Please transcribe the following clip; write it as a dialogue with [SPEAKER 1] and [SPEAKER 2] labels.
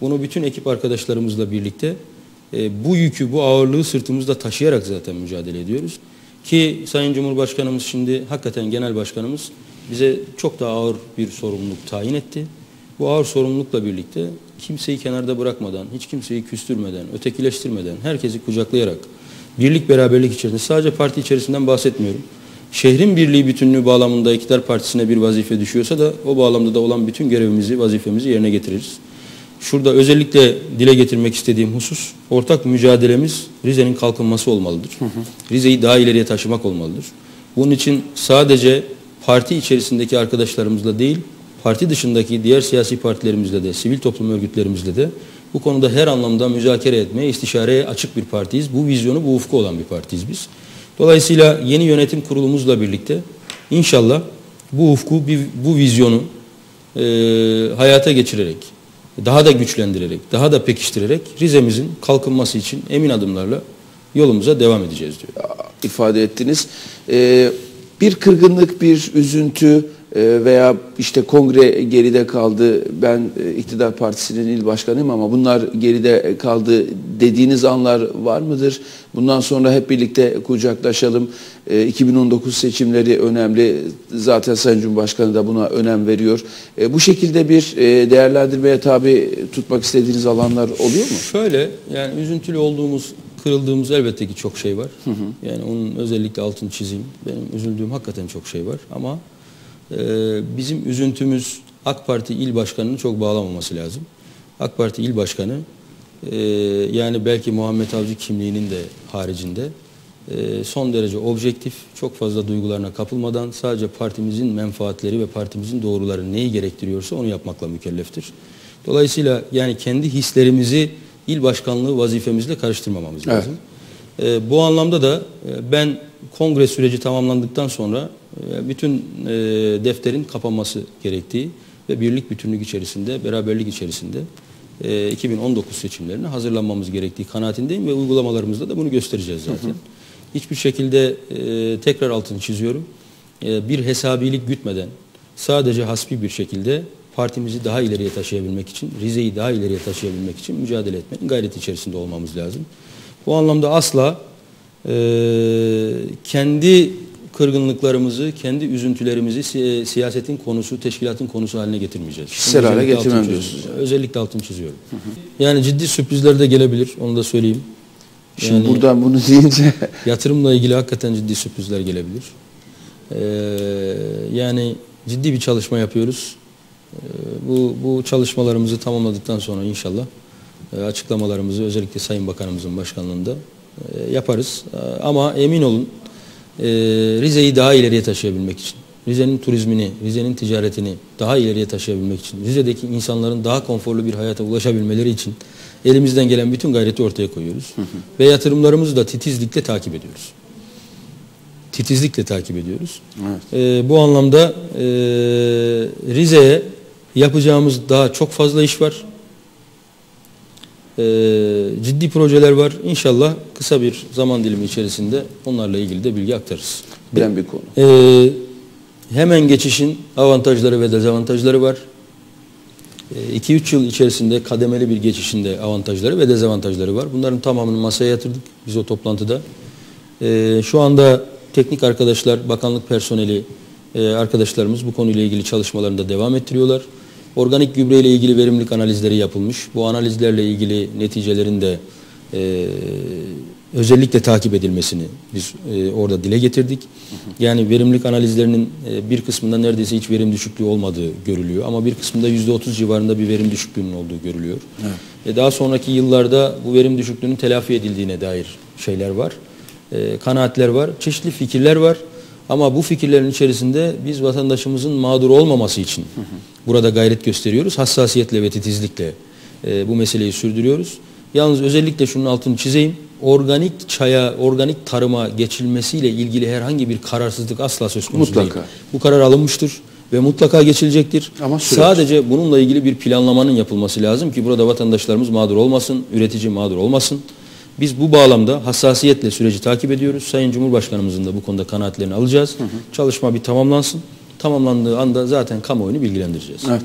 [SPEAKER 1] Bunu bütün ekip arkadaşlarımızla birlikte e, bu yükü, bu ağırlığı sırtımızda taşıyarak zaten mücadele ediyoruz. Ki Sayın Cumhurbaşkanımız şimdi hakikaten genel başkanımız bize çok daha ağır bir sorumluluk tayin etti. Bu ağır sorumlulukla birlikte kimseyi kenarda bırakmadan, hiç kimseyi küstürmeden, ötekileştirmeden, herkesi kucaklayarak, birlik beraberlik içerisinde, sadece parti içerisinden bahsetmiyorum. Şehrin birliği bütünlüğü bağlamında iktidar partisine bir vazife düşüyorsa da o bağlamda da olan bütün görevimizi, vazifemizi yerine getiririz. Şurada özellikle dile getirmek istediğim husus, ortak mücadelemiz Rize'nin kalkınması olmalıdır. Rize'yi daha ileriye taşımak olmalıdır. Bunun için sadece parti içerisindeki arkadaşlarımızla değil, parti dışındaki diğer siyasi partilerimizle de, sivil toplum örgütlerimizle de bu konuda her anlamda müzakere etmeye, istişareye açık bir partiyiz. Bu vizyonu, bu ufku olan bir partiyiz biz. Dolayısıyla yeni yönetim kurulumuzla birlikte inşallah bu ufku, bu vizyonu e, hayata geçirerek, daha da güçlendirerek, daha da pekiştirerek Rize'mizin kalkınması için emin adımlarla yolumuza devam edeceğiz diyor.
[SPEAKER 2] ifade ettiniz. Ee, bir kırgınlık, bir üzüntü veya işte kongre geride kaldı. Ben e, iktidar partisinin il başkanıyım ama bunlar geride kaldı dediğiniz anlar var mıdır? Bundan sonra hep birlikte kucaklaşalım. 2019 e, seçimleri önemli. Zaten Sayın Cumhurbaşkanı da buna önem veriyor. Bu şekilde bir değerlendirmeye tabi tutmak istediğiniz alanlar oluyor mu?
[SPEAKER 1] Şöyle yani üzüntülü olduğumuz kırıldığımız elbette ki çok şey var. Hı hı. Yani onun özellikle altını çizeyim. Benim üzüldüğüm hakikaten çok şey var ama e, bizim üzüntümüz AK Parti il başkanının çok bağlamaması lazım. AK Parti il başkanı e, yani belki Muhammed Avcı kimliğinin de haricinde e, son derece objektif, çok fazla duygularına kapılmadan sadece partimizin menfaatleri ve partimizin doğruları neyi gerektiriyorsa onu yapmakla mükelleftir. Dolayısıyla yani kendi hislerimizi il başkanlığı vazifemizle karıştırmamamız lazım. Evet. E, bu anlamda da e, ben kongre süreci tamamlandıktan sonra bütün e, defterin kapanması gerektiği ve birlik bütünlük içerisinde, beraberlik içerisinde e, 2019 seçimlerine hazırlanmamız gerektiği kanaatindeyim ve uygulamalarımızda da bunu göstereceğiz zaten. Hı hı. Hiçbir şekilde e, tekrar altını çiziyorum. E, bir hesabilik gütmeden sadece hasbi bir şekilde partimizi daha ileriye taşıyabilmek için, Rize'yi daha ileriye taşıyabilmek için mücadele etmenin gayret içerisinde olmamız lazım. Bu anlamda asla e, kendi kırgınlıklarımızı, kendi üzüntülerimizi si siyasetin konusu, teşkilatın konusu haline getirmeyeceğiz.
[SPEAKER 2] Kişisel hale getirmem diyorsunuz.
[SPEAKER 1] Özellikle altını çiziyorum. Hı hı. Yani ciddi sürprizler de gelebilir, onu da söyleyeyim.
[SPEAKER 2] Şimdi yani, buradan bunu deyince...
[SPEAKER 1] yatırımla ilgili hakikaten ciddi sürprizler gelebilir. Ee, yani ciddi bir çalışma yapıyoruz. Ee, bu, bu çalışmalarımızı tamamladıktan sonra inşallah e, açıklamalarımızı özellikle Sayın Bakanımızın başkanlığında e, yaparız. E, ama emin olun Rize'yi daha ileriye taşıyabilmek için, Rize'nin turizmini, Rize'nin ticaretini daha ileriye taşıyabilmek için, Rize'deki insanların daha konforlu bir hayata ulaşabilmeleri için elimizden gelen bütün gayreti ortaya koyuyoruz. Hı hı. Ve yatırımlarımızı da titizlikle takip ediyoruz. Titizlikle takip ediyoruz. Evet. bu anlamda Rize'ye Yapacağımız daha çok fazla iş var. Ee, ciddi projeler var. İnşallah kısa bir zaman dilimi içerisinde onlarla ilgili de bilgi aktarırız.
[SPEAKER 2] Bilen bir konu.
[SPEAKER 1] Ee, hemen geçişin avantajları ve dezavantajları var. 2-3 ee, yıl içerisinde kademeli bir geçişinde avantajları ve dezavantajları var. Bunların tamamını masaya yatırdık biz o toplantıda. Ee, şu anda teknik arkadaşlar, bakanlık personeli, e, arkadaşlarımız bu konuyla ilgili çalışmalarında devam ettiriyorlar. Organik gübre ile ilgili verimlilik analizleri yapılmış. Bu analizlerle ilgili neticelerin de e, özellikle takip edilmesini biz e, orada dile getirdik. Yani verimlilik analizlerinin e, bir kısmında neredeyse hiç verim düşüklüğü olmadığı görülüyor. Ama bir kısmında %30 civarında bir verim düşüklüğünün olduğu görülüyor. Evet. E, daha sonraki yıllarda bu verim düşüklüğünün telafi edildiğine dair şeyler var. E, kanaatler var. Çeşitli fikirler var. Ama bu fikirlerin içerisinde biz vatandaşımızın mağdur olmaması için. Burada gayret gösteriyoruz. Hassasiyetle ve titizlikle e, bu meseleyi sürdürüyoruz. Yalnız özellikle şunun altını çizeyim. Organik çaya, organik tarıma geçilmesiyle ilgili herhangi bir kararsızlık asla söz konusu
[SPEAKER 2] mutlaka.
[SPEAKER 1] değil. Bu karar alınmıştır ve mutlaka geçilecektir. Ama Sadece bununla ilgili bir planlamanın yapılması lazım ki burada vatandaşlarımız mağdur olmasın, üretici mağdur olmasın. Biz bu bağlamda hassasiyetle süreci takip ediyoruz. Sayın Cumhurbaşkanımızın da bu konuda kanaatlerini alacağız. Hı hı. Çalışma bir tamamlansın. Tamamlandığı anda zaten kamuoyunu bilgilendireceğiz. Evet.